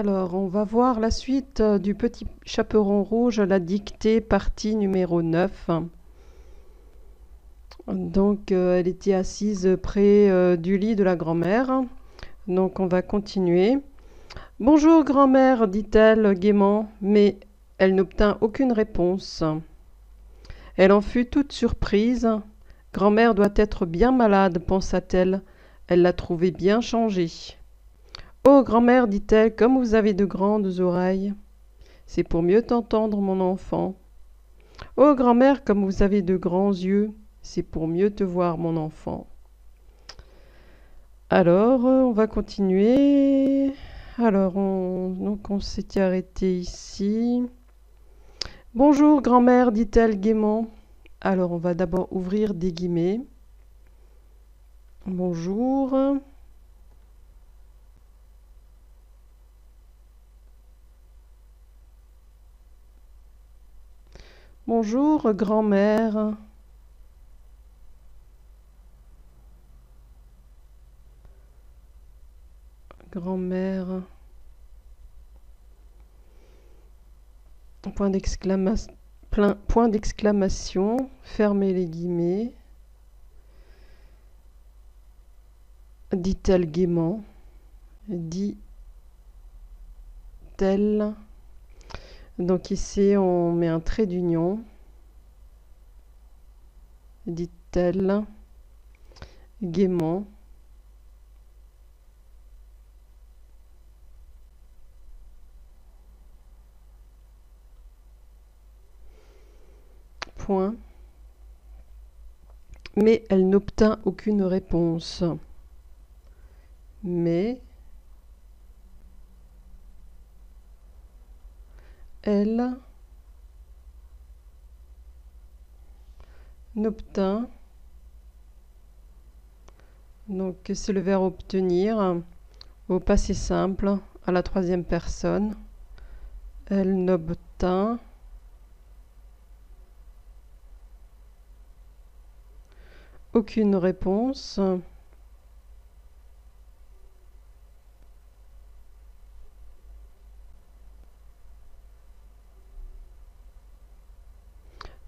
Alors, on va voir la suite euh, du petit chaperon rouge, la dictée, partie numéro 9. Donc, euh, elle était assise près euh, du lit de la grand-mère. Donc, on va continuer. Bonjour, grand-mère, dit-elle gaiement, mais elle n'obtint aucune réponse. Elle en fut toute surprise. Grand-mère doit être bien malade, pensa-t-elle. Elle l'a trouvée bien changée. Oh, grand-mère, dit-elle, comme vous avez de grandes oreilles. C'est pour mieux t'entendre, mon enfant. Oh, grand-mère, comme vous avez de grands yeux. C'est pour mieux te voir, mon enfant. Alors, euh, on va continuer. Alors, on, donc on s'était arrêté ici. Bonjour, grand-mère, dit-elle gaiement. Alors, on va d'abord ouvrir des guillemets. Bonjour. Bonjour, grand-mère. Grand-mère. Point d'exclamation. Point d'exclamation. Fermez les guillemets. Dit-elle gaiement. Dit-elle. Donc ici, on met un trait d'union. Dit-elle gaiement. Point. Mais elle n'obtint aucune réponse. Mais elle n'obtint donc c'est le verbe obtenir au passé simple à la troisième personne. Elle n'obtint aucune réponse.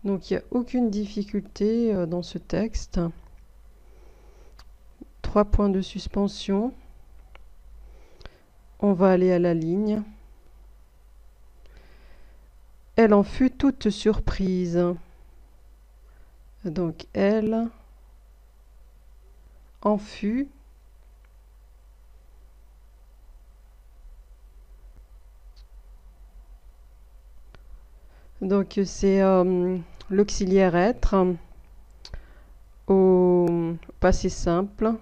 Donc il n'y a aucune difficulté euh, dans ce texte. Trois points de suspension. On va aller à la ligne. Elle en fut toute surprise. Donc elle en fut Donc c'est euh, l'auxiliaire être au passé simple.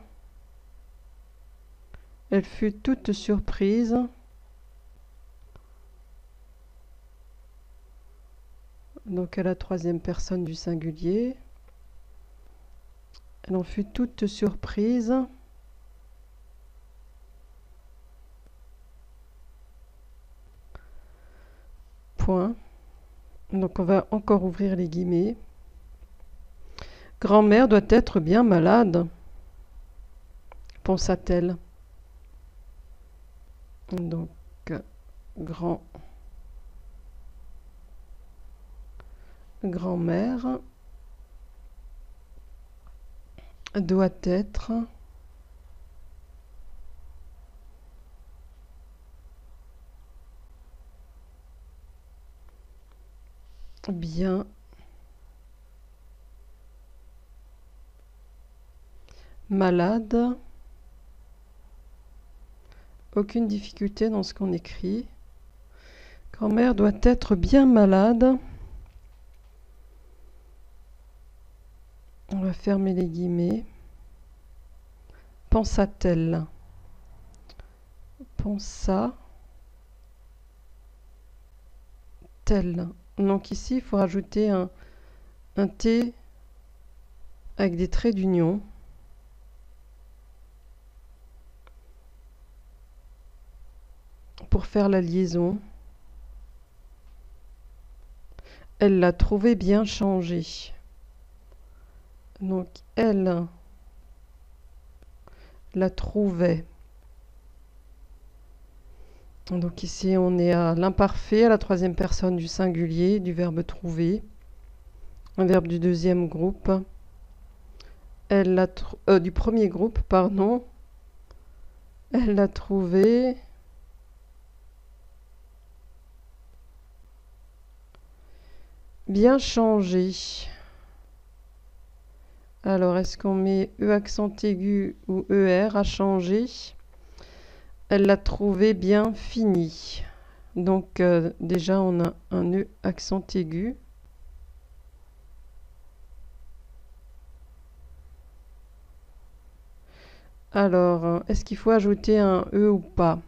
Elle fut toute surprise. Donc à la troisième personne du singulier. Elle en fut toute surprise. Point. Donc on va encore ouvrir les guillemets. Grand-mère doit être bien malade, pensa-t-elle. Donc, grand grand-mère doit être malade. Aucune difficulté dans ce qu'on écrit. Grand-mère doit être bien malade. On va fermer les guillemets. Pensa-t-elle. Pensa telle donc ici, il faut rajouter un, un T avec des traits d'union. Pour faire la liaison. Elle l'a trouvé bien changé. Donc elle la trouvait Donc ici, on est à l'imparfait, à la troisième personne du singulier, du verbe trouver. Un verbe du deuxième groupe. Elle l'a euh, du premier groupe, pardon. Elle l'a trouvé. Bien changé. Alors, est-ce qu'on met E accent aigu ou ER à changer? Elle l'a trouvé bien fini. Donc, euh, déjà, on a un E accent aigu. Alors, est-ce qu'il faut ajouter un E ou pas?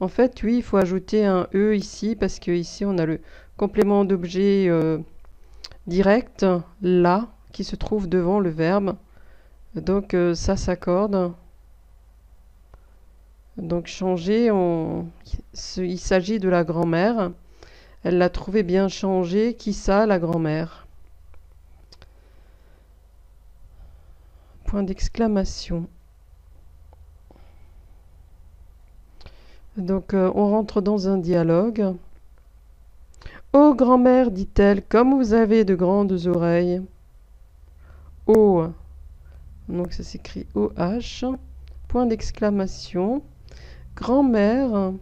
En fait, oui, il faut ajouter un E ici, parce que ici, on a le complément d'objet euh, direct, là, qui se trouve devant le verbe. Donc, euh, ça s'accorde. Donc, changer, on... il s'agit de la grand-mère. Elle l'a trouvé bien changé. Qui ça, la grand-mère? Point d'exclamation. Donc euh, on rentre dans un dialogue. Oh grand-mère, dit-elle, comme vous avez de grandes oreilles. Oh, donc ça s'écrit OH, point d'exclamation. Grand-mère.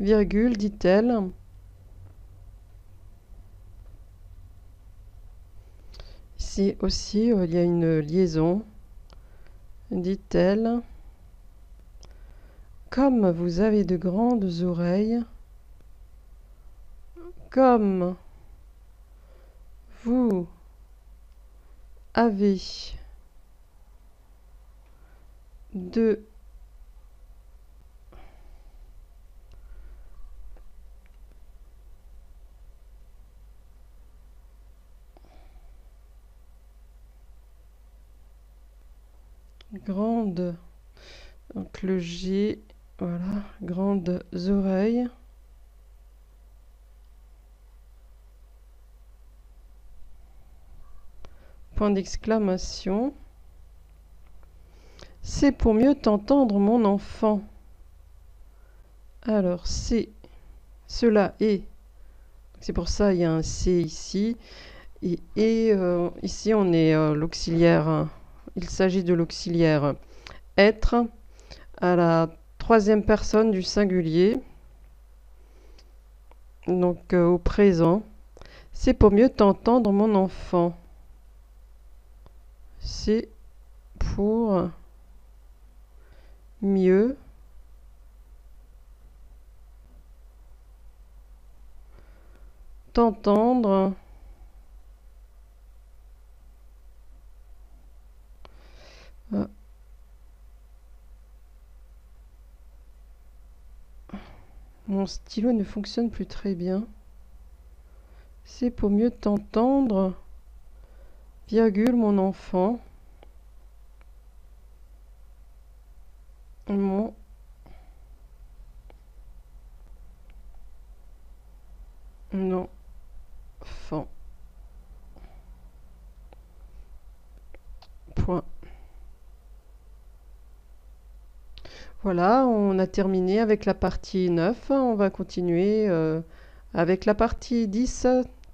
Virgule, dit-elle. aussi, euh, il y a une liaison, dit-elle. Comme vous avez de grandes oreilles, comme vous avez de grande donc le G voilà grandes oreilles point d'exclamation. C'est pour mieux t'entendre mon enfant. Alors c'est cela est. C'est pour ça il y a un C ici. Et, euh, ici on est euh, l'auxiliaire. Il s'agit de l'auxiliaire être à la troisième personne du singulier, donc euh, au présent. C'est pour mieux t'entendre, mon enfant. C'est pour mieux t'entendre. Euh. Mon stylo ne fonctionne plus très bien. C'est pour mieux t'entendre, virgule, mon enfant. Mon enfant. Point. Voilà, on a terminé avec la partie 9. On va continuer euh, avec la partie 10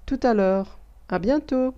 tout à l'heure. À bientôt